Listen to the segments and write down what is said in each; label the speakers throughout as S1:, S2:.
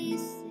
S1: place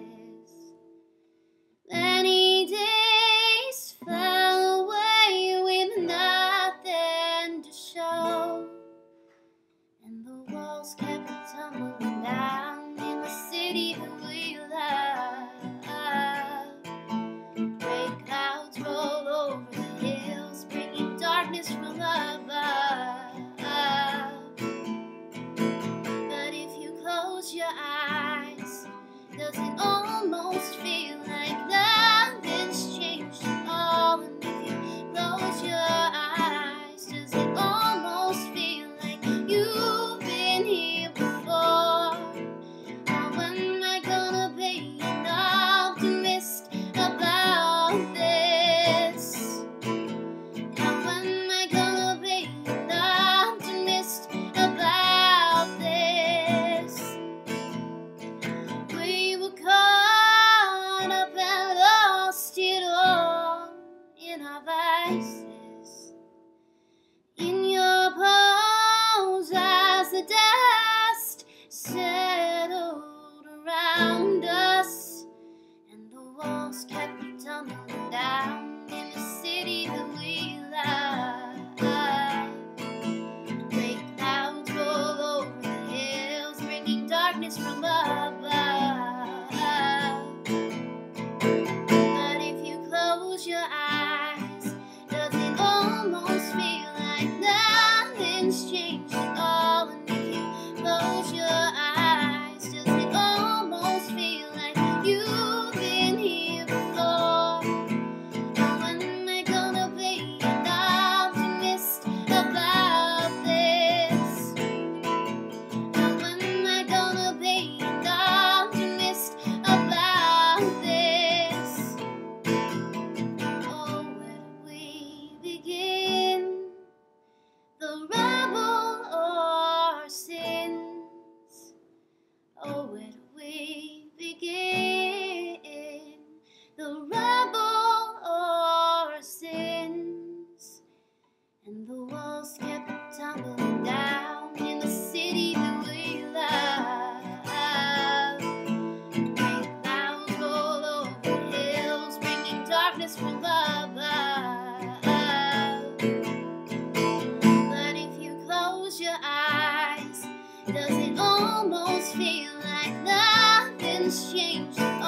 S1: my vice. Nothing's Jesus.